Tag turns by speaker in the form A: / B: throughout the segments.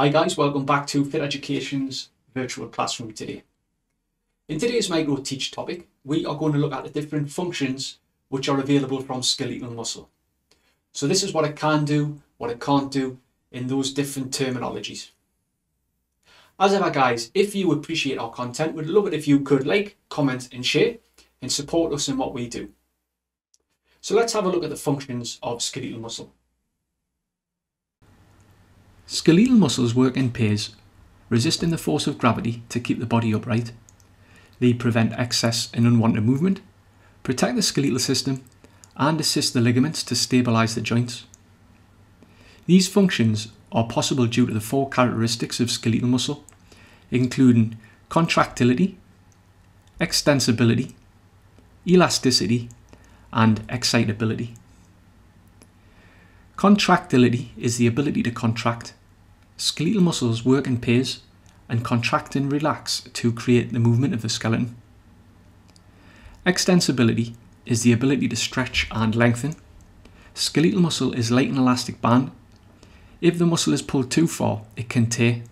A: Hi guys, welcome back to Fit Education's virtual classroom today. In today's micro teach topic, we are going to look at the different functions which are available from skeletal muscle. So this is what it can do, what it can't do in those different terminologies. As ever guys, if you appreciate our content, we'd love it if you could like, comment and share and support us in what we do. So let's have a look at the functions of skeletal muscle. Skeletal muscles work in pairs, resisting the force of gravity to keep the body upright. They prevent excess and unwanted movement, protect the skeletal system, and assist the ligaments to stabilise the joints. These functions are possible due to the four characteristics of skeletal muscle, including contractility, extensibility, elasticity, and excitability. Contractility is the ability to contract Skeletal muscles work in pairs and contract and relax to create the movement of the skeleton. Extensibility is the ability to stretch and lengthen. Skeletal muscle is like an elastic band. If the muscle is pulled too far, it can tear.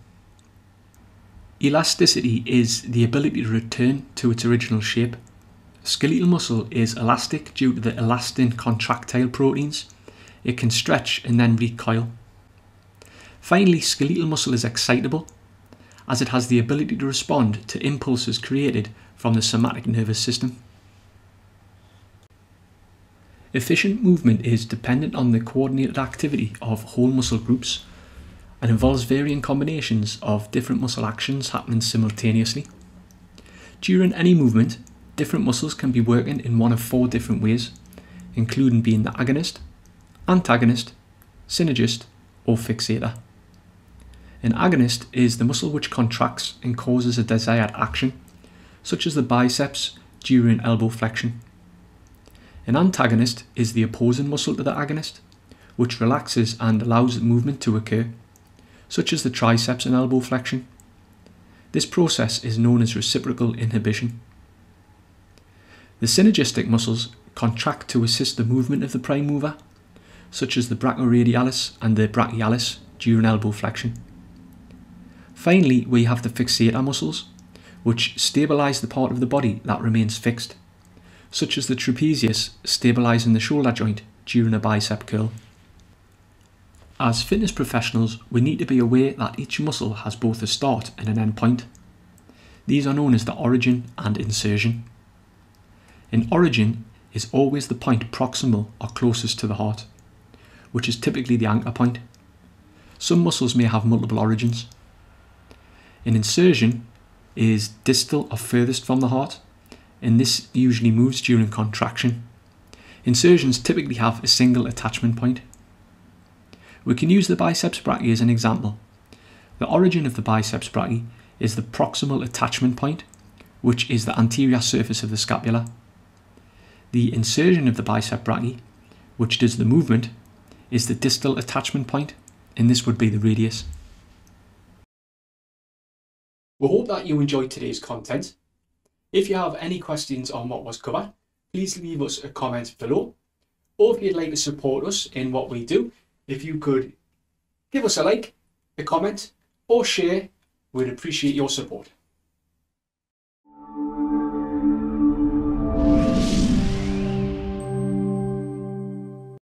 A: Elasticity is the ability to return to its original shape. Skeletal muscle is elastic due to the elastin contractile proteins. It can stretch and then recoil. Finally, skeletal muscle is excitable as it has the ability to respond to impulses created from the somatic nervous system. Efficient movement is dependent on the coordinated activity of whole muscle groups and involves varying combinations of different muscle actions happening simultaneously. During any movement, different muscles can be working in one of four different ways, including being the agonist, antagonist, synergist, or fixator. An agonist is the muscle which contracts and causes a desired action, such as the biceps during elbow flexion. An antagonist is the opposing muscle to the agonist, which relaxes and allows movement to occur, such as the triceps and elbow flexion. This process is known as reciprocal inhibition. The synergistic muscles contract to assist the movement of the prime mover, such as the brachioradialis and the brachialis during elbow flexion. Finally, we have the fixator muscles, which stabilise the part of the body that remains fixed, such as the trapezius stabilising the shoulder joint during a bicep curl. As fitness professionals, we need to be aware that each muscle has both a start and an end point. These are known as the origin and insertion. An origin is always the point proximal or closest to the heart, which is typically the anchor point. Some muscles may have multiple origins. An insertion is distal or furthest from the heart, and this usually moves during contraction. Insertions typically have a single attachment point. We can use the biceps brachii as an example. The origin of the biceps brachii is the proximal attachment point, which is the anterior surface of the scapula. The insertion of the bicep brachii, which does the movement, is the distal attachment point, and this would be the radius. We hope that you enjoyed today's content. If you have any questions on what was covered, please leave us a comment below. Or if you'd like to support us in what we do, if you could give us a like, a comment, or share, we'd appreciate your support.